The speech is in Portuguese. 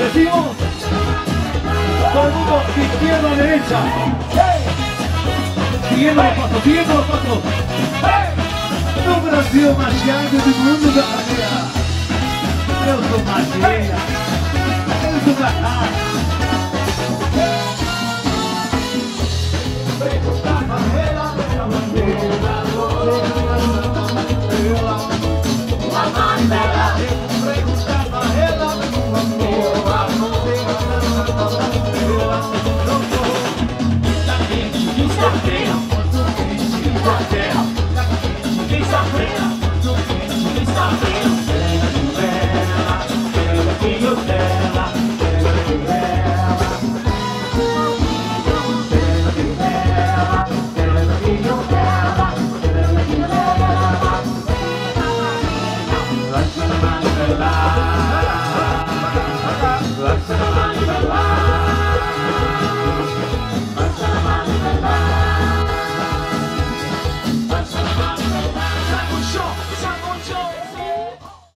último. Todo el mundo izquierda derecha. Siguiendo los pasos, siguiendo los pasos. No Brasil Machado do mundo da Bahia. Eu sou magia. Eu sou garrafa. Vem pra favela, pra bandeira, sorteia, quem sorteia, quem sorteia, quem sorteia. Pega de vela, pega de vela, pega de vela. Pega de vela, pega de vela, pega de vela. Pega de vela.